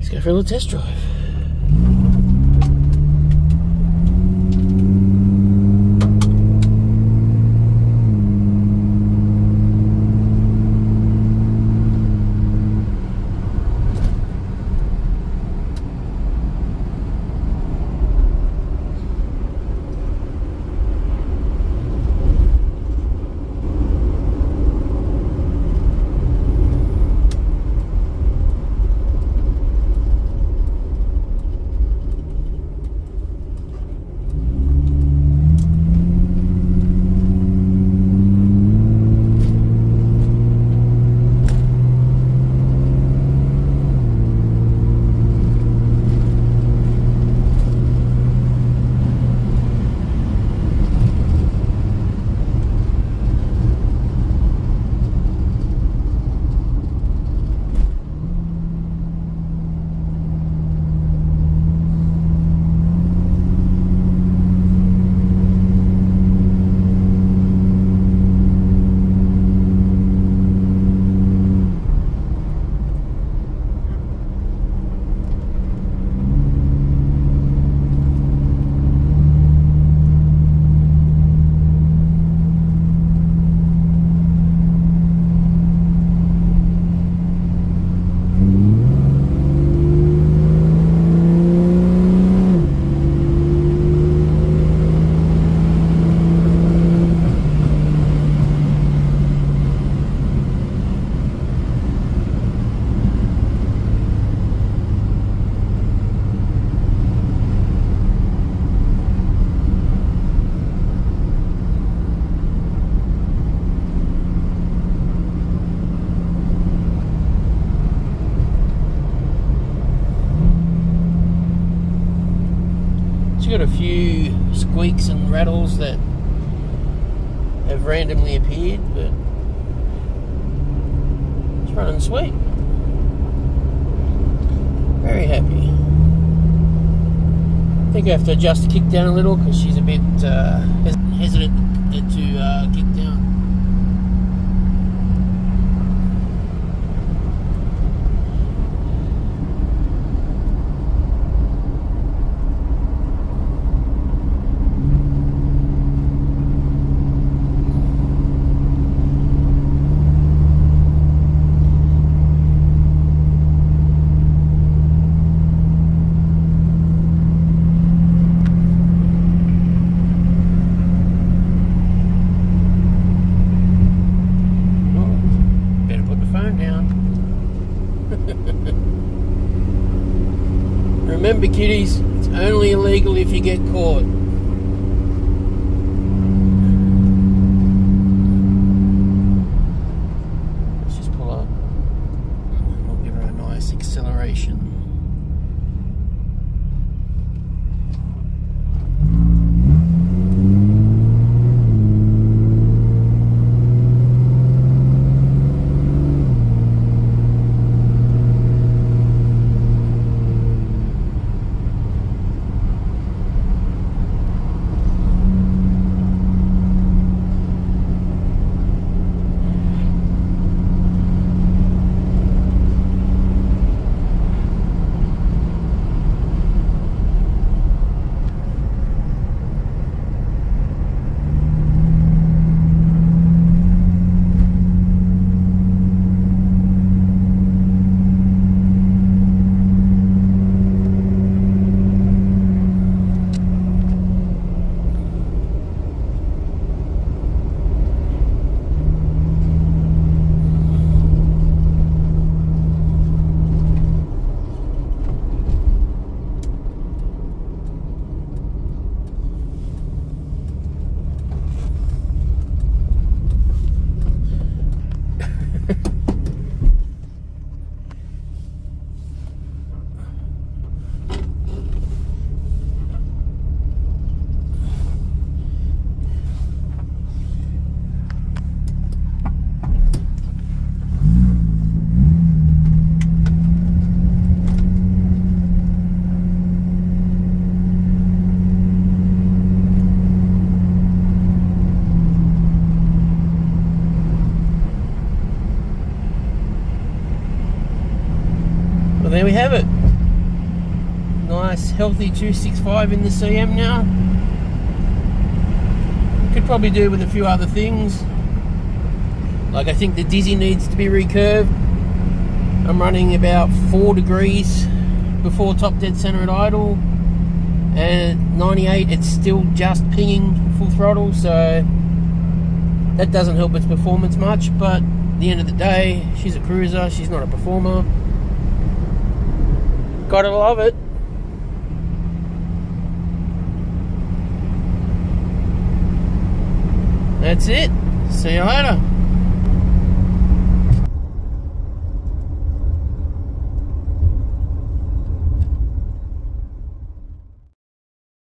Let's go for a little test drive. Got a few squeaks and rattles that have randomly appeared, but it's running sweet. Very happy. I think I have to adjust the kick down a little because she's a bit uh, hesitant to uh, kick down. Remember, kiddies, it's only illegal if you get caught. Let's just pull up. We'll give her a nice acceleration. Well, there we have it. nice healthy 265 in the CM now. Could probably do with a few other things. Like I think the dizzy needs to be recurved. I'm running about four degrees before top dead center at idle, and 98 it's still just pinging full throttle, so that doesn't help its performance much. But at the end of the day, she's a cruiser. She's not a performer. Gotta love it. That's it. See you later.